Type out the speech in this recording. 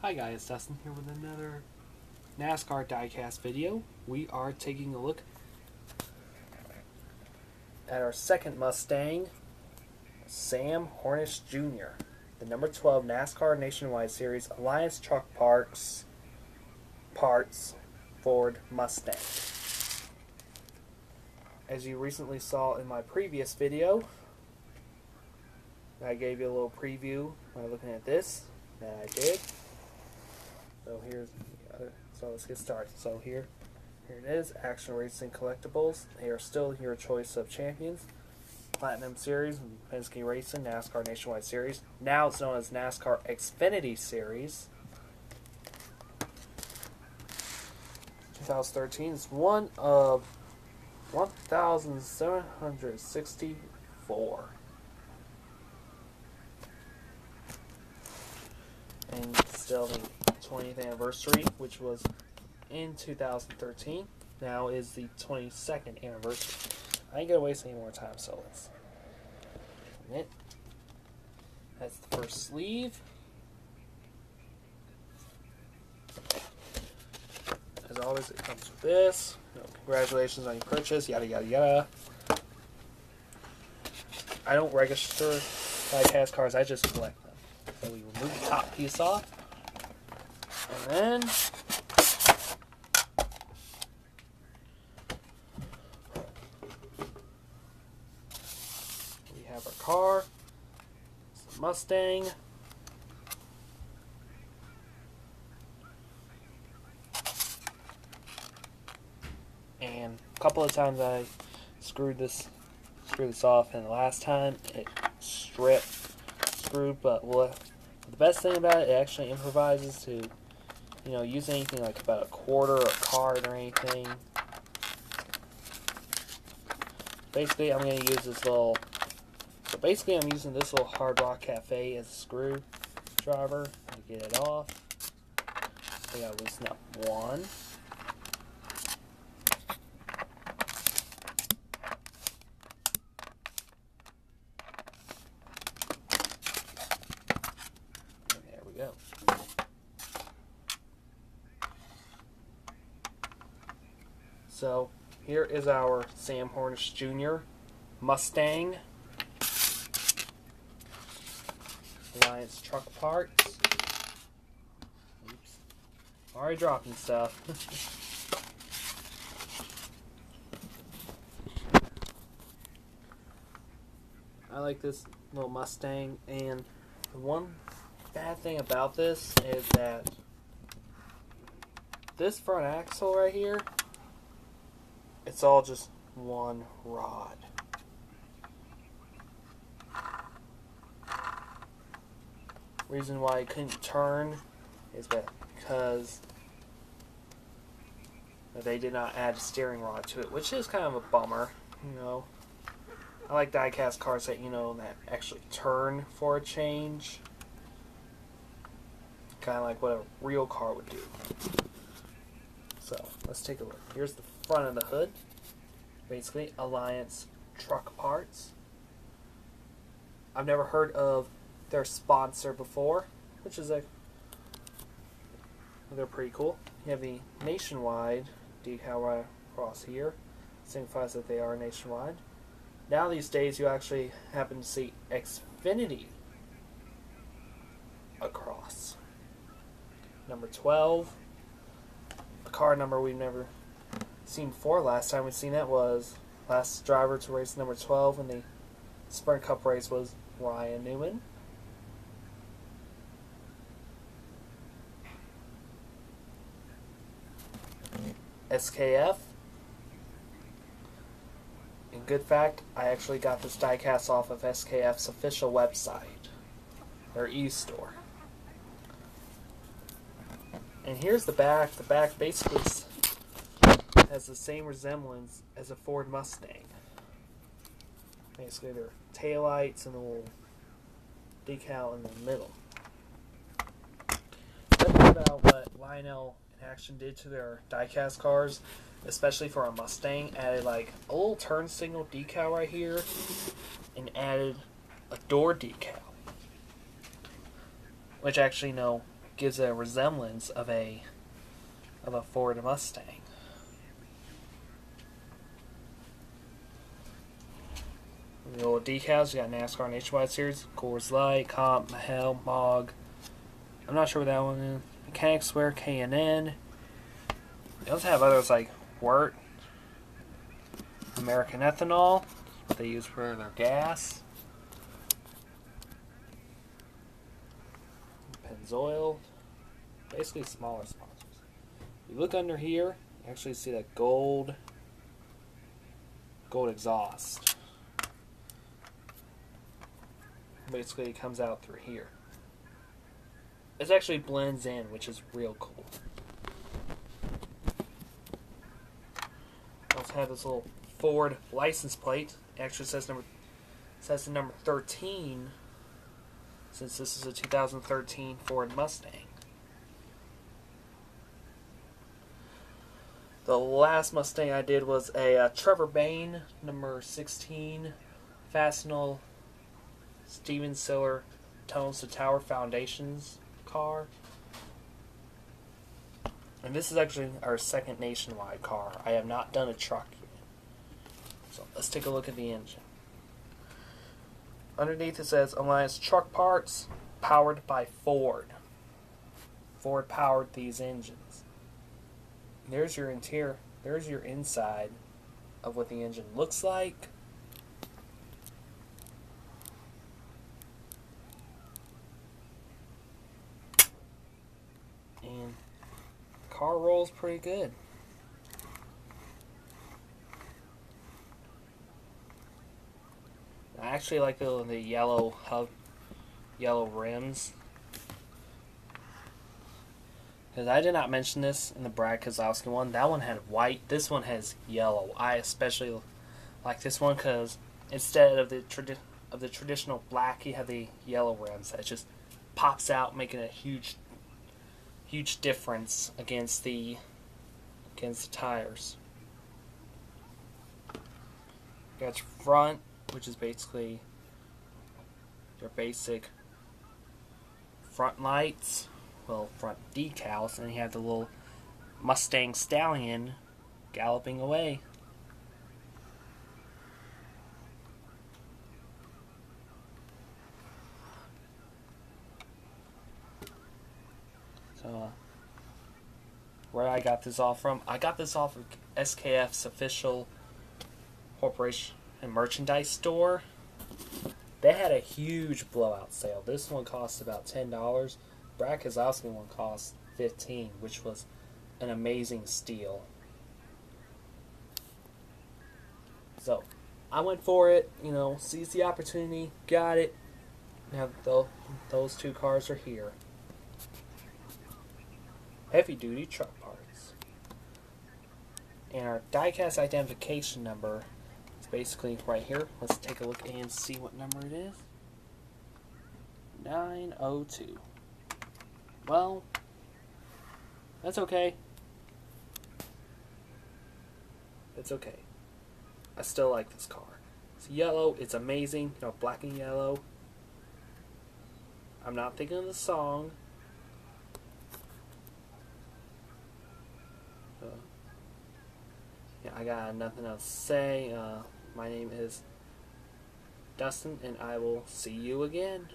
Hi guys, Dustin here with another NASCAR diecast video. We are taking a look at our second Mustang, Sam Hornish Jr., the number 12 NASCAR Nationwide Series Alliance Truck Parts Parts Ford Mustang. As you recently saw in my previous video, I gave you a little preview by looking at this that I did. So here's the. Uh, so let's get started. So here, here it is. Action Racing Collectibles. They are still your choice of champions. Platinum Series, Penske Racing, NASCAR Nationwide Series. Now it's known as NASCAR Xfinity Series. 2013 is one of 1,764. And still the 20th anniversary, which was in 2013. Now is the 22nd anniversary. I ain't gonna waste any more time, so let's it. That's the first sleeve. As always, it comes with this. Know, congratulations on your purchase, yada yada yada. I don't register diecast cards, I just collect them. So we remove the top piece off. And then we have our car. A Mustang. And a couple of times I screwed this screwed this off and the last time it stripped screwed but what the best thing about it, it actually improvises to you know, use anything like about a quarter or a card or anything. Basically, I'm going to use this little. So basically, I'm using this little Hard Rock Cafe as a screwdriver to get it off. I got loosen up one. So here is our Sam Hornish Jr. Mustang Alliance truck parts. Oops. Already dropping stuff. I like this little Mustang and the one bad thing about this is that this front axle right here it's all just one rod. Reason why it couldn't turn is because they did not add a steering rod to it, which is kind of a bummer, you know. I like diecast cars that, you know, that actually turn for a change. Kind of like what a real car would do. So, let's take a look. Here's the front of the hood. Basically, Alliance truck parts. I've never heard of their sponsor before, which is a they're pretty cool. You have the nationwide decal right across here, signifies that they are nationwide. Now these days, you actually happen to see Xfinity across. Number 12, a car number we've never seen before. Last time we seen it was last driver to race number 12 in the Sprint Cup race was Ryan Newman. SKF. In good fact, I actually got this diecast off of SKF's official website, their e-store. And here's the back. The back basically has the same resemblance as a Ford Mustang. Basically, their taillights and a little decal in the middle. Let's about what Lionel in Action did to their diecast cars, especially for a Mustang. Added like a little turn signal decal right here, and added a door decal. Which actually, you no, gives a resemblance of a of a Ford Mustang. The little decals, you got NASCAR Nationwide Series, Coors Light, Comp, MAHLE, Mog. I'm not sure what that one is. Mechanix Wear, K&N. They also have others like Würth, American Ethanol, what they use for their gas. Pennzoil. Basically smaller sponsors. You look under here, you actually see that gold gold exhaust. Basically it comes out through here. It actually blends in, which is real cool. I Also have this little Ford license plate. It actually says number says the number 13 since this is a 2013 Ford Mustang. The last Mustang I did was a uh, Trevor Bayne number 16 Fastenal Stephen Siller Tunnel to Tower Foundations car. And this is actually our second nationwide car. I have not done a truck yet. So let's take a look at the engine. Underneath it says Alliance Truck Parts, powered by Ford. Ford powered these engines. There's your interior, there's your inside of what the engine looks like. And car rolls pretty good. I actually like the, the yellow hub, yellow rims. Because I did not mention this in the Brad Keselowski one. That one had white. This one has yellow. I especially like this one because instead of the tradi- of the traditional black, you have the yellow rims that just pops out, making a huge, huge difference against the against the tires. Got your front which is basically your basic front lights, well, front decals, and you have the little Mustang Stallion galloping away. Uh, where I got this off from, I got this off of SKF's official corporation and merchandise store. They had a huge blowout sale. This one cost about ten dollars. Brad Keselowski one cost fifteen, which was an amazing steal. So, I went for it. You know, seized the opportunity, got it. Now those two cars are here. Heavy duty truck parts. And our diecast identification number is basically right here. Let's take a look and see what number it is. 902. Well, that's okay. It's okay. I still like this car. It's yellow. It's amazing. You know, black and yellow. I'm not thinking of the song. Uh, yeah, I got nothing else to say. Uh, my name is Dustin, and I will see you again.